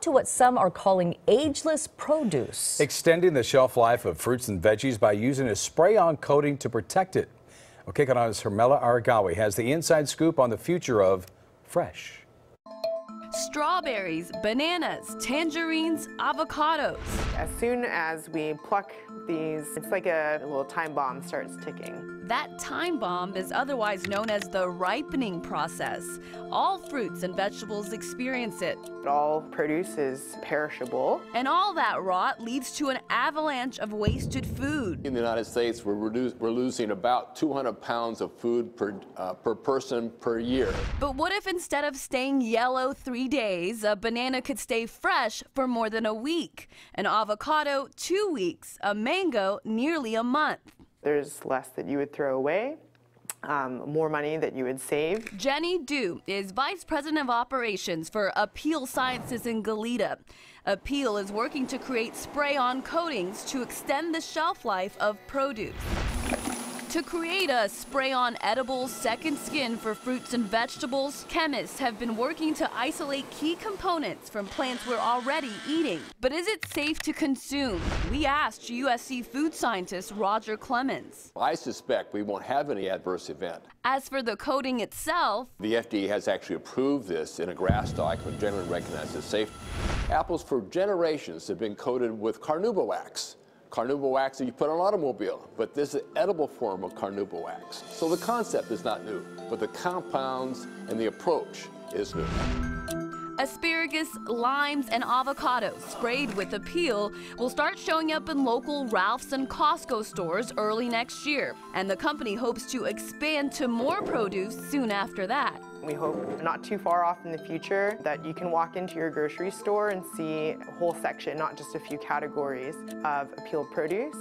to what some are calling ageless produce. Extending the shelf life of fruits and veggies by using a spray-on coating to protect it. Kanana's Hermela Aregawi has the inside scoop on the future of fresh. Strawberries, bananas, tangerines, avocados. As soon as we pluck these, it's like a little time bomb starts ticking. That time bomb is otherwise known as the ripening process. All fruits and vegetables experience it. All produce is perishable. And all that rot leads to an avalanche of wasted food. In the United States, we're, reduce, we're losing about 200 pounds of food per, uh, per person per year. But what if instead of staying yellow three days, a banana could stay fresh for more than a week? An avocado, two weeks. A mango, nearly a month. There's less that you would throw away. Um, more money that you would save. Jenny Du is Vice President of Operations for Apeel Sciences in Goleta. Apeel is working to create spray-on coatings to extend the shelf life of produce. To create a spray-on edible second skin for fruits and vegetables, chemists have been working to isolate key components from plants we're already eating. But is it safe to consume? We asked USC food scientist Roger Clemens. I suspect we won't have any adverse event. As for the coating itself, the FDA has actually approved this in a grass GRAS document generally recognized as safe. Apples for generations have been coated with carnauba wax carnauba wax that you put on an automobile, but this is an edible form of carnauba wax. So the concept is not new, but the compounds and the approach is new. Asparagus, limes, and avocados sprayed with Apeel will start showing up in local Ralph's and Costco stores early next year, and the company hopes to expand to more produce soon after that. We hope not too far off in the future that you can walk into your grocery store and see a whole section, not just a few categories of Apeel produce.